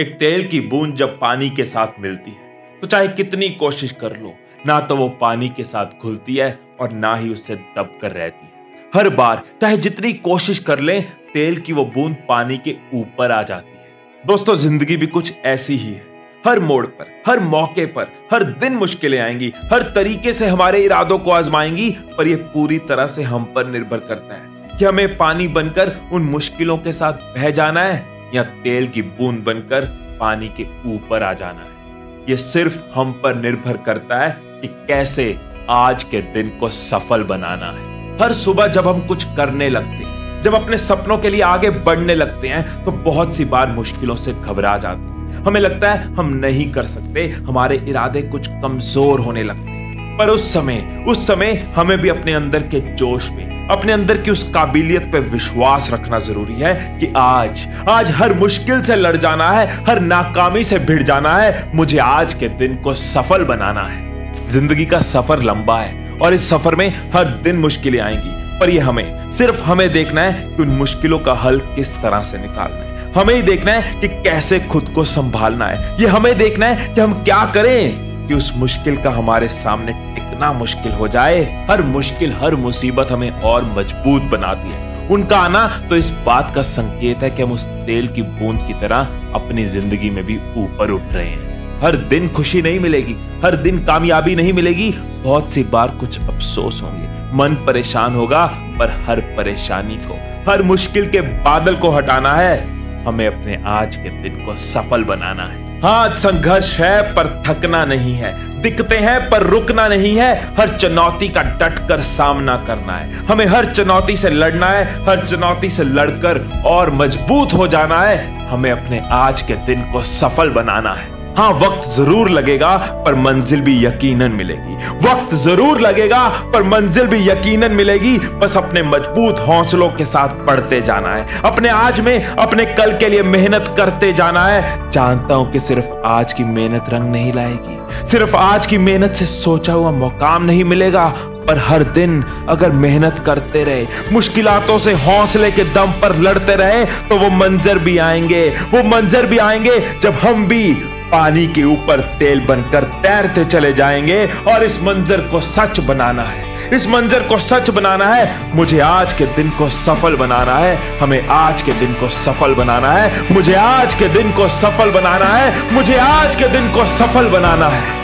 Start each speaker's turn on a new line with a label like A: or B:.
A: एक तेल की बूंद जब पानी के साथ मिलती है तो चाहे कितनी कोशिश कर लो, ना तो वो पानी के साथ घुलती है और ना ही उससे दब कर रहती है। हर बार, चाहे जितनी कोशिश कर ले, तेल की वो बूंद पानी के ऊपर आ जाती है। दोस्तों, ज़िंदगी भी कुछ ऐसी ही है। हर मोड़ पर, हर मौके पर, हर दिन मुश्किलें आएँगी, हर तरीके से हमारे इरादों को आजमाएँगी, पर यह पूरी तरह से हम पर निर्भर करता है कि हमें पानी बनकर उन मुश्किलों के साथ बह जाना है या तेल की बूंद बनकर पानी के ऊपर आ जाना है। ये सिर्फ़ हम पर निर्भर करता है कि कैसे आज के दिन को सफल बनाना है। हर सुबह जब हम कुछ करने लगते हैं, जब अपने सपनों के लिए आगे बढ़ने लगते हैं तो बहुत सी बार मुश्किलों से घबरा जाते हैं। हमें लगता है हम नहीं कर सकते, हमारे इरादे कुछ कमज़ोर होने लगते पर उस समय उस समय हमें भी अपने अंदर के जोश में, अपने अंदर की उस काबिलियत पे विश्वास रखना ज़रूरी है कि आज आज हर मुश्किल से लड़ जाना है, हर नाकामी से भिड़ जाना है, मुझे आज के दिन को सफल बनाना है। ज़िंदगी का सफ़र लंबा है और इस सफ़र में हर दिन मुश्किलें आएँगी, पर यह हमें, सिर्फ़ हमें देखना है कि उन मुश्किलों का हल किस तरह से निकालना है। हमें ही देखना है कि कैसे खुद को संभालना है। ये हमें देखना है कि हम क्या करें। कि उस मुश्किल का हमारे सामने टिकना मुश्किल हो जाए, हर मुश्किल, हर मुसीबत हमें और मज़बूत बनाती है। उनका आना तो इस बात का संकेत है कि हम उस तेल की बूंद की तरह अपनी ज़िंदगी में भी ऊपर उठ रहे हैं। हर दिन खुशी नहीं मिलेगी, हर दिन कामयाबी नहीं मिलेगी, बहुत सी बार कुछ अफसोस होंगे। मन परेशान होगा, पर हर परेशानी को, हर मुश्किल के बादल को हटाना है। हमें अपने आज के दिन को सफल बनाना है। हाँ संघर्ष है, पर थकना नहीं है। दिखते हैं, पर रुकना नहीं है। हर चुनौती का डट कर सामना करना है। हमें हर चुनौती से लड़ना है, हर चुनौती से लड़कर और मज़बूत हो जाना है। हमें अपने आज के दिन को सफल बनाना है। हाँ वक्त ज़रूर लगेगा, पर मंजिल भी यकीनन मिलेगी। वक्त ज़रूर लगेगा, पर मंजिल भी यकीनन मिलेगी। बस अपने मज़बूत हौसलों के साथ पढ़ते जाना है। अपने आज में, अपने कल के लिए मेहनत करते जाना है। जानता हूँ कि सिर्फ़ आज की मेहनत रंग नहीं लाएगी। सिर्फ़ आज की मेहनत से सोचा हुआ मुकाम नहीं मिलेगा। पर हर दिन अगर मेहनत करते रहे, मुश्किलातों से हौसले के दम पर लड़ते रहे तो वो मंजर भी आएँगे। वो मंजर भी आएँगे जब हम भी पानी के ऊपर तेल बनकर तैरते चले जाएँगे और इस मंजर को सच बनाना है। इस मंजर को सच बनाना है। मुझे आज के दिन को सफल बनाना है। हमें आज के दिन को सफल बनाना है। मुझे आज के दिन को सफल बनाना है। मुझे आज के दिन को सफल बनाना है।